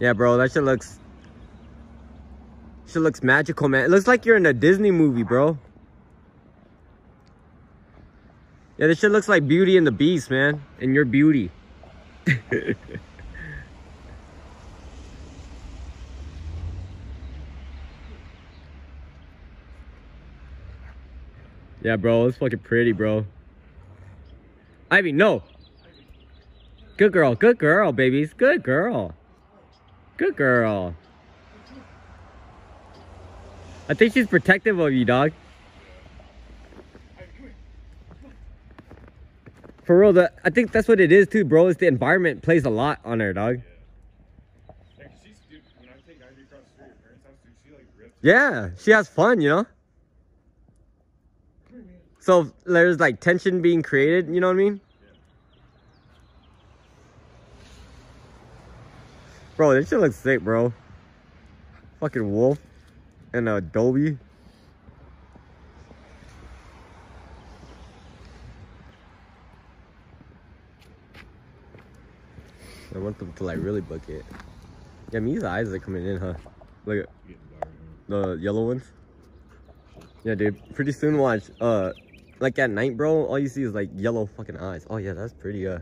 Yeah, bro, that shit looks... Shit looks magical, man. It looks like you're in a Disney movie, bro. Yeah, this shit looks like Beauty and the Beast, man. And your beauty. yeah, bro, it's fucking pretty, bro. Ivy, no. Good girl, good girl, babies. Good girl. Good girl. I think she's protective of you, dog. For real, the, I think that's what it is too, bro. Is the environment plays a lot on her, dog. Yeah, 'cause she's, dude, when I take Ivy across the street at her parents' house, dude, she like rips. Yeah, she has fun, you know? So there's like tension being created, you know what I mean? Bro, this shit looks sick, bro. Fucking wolf and a Dobie. I want them to like really book it. Yeah, Mia's eyes are coming in, huh? Look at the yellow ones. Yeah, dude. Pretty soon, watch. Uh, like at night, bro. All you see is like yellow fucking eyes. Oh yeah, that's pretty. Uh.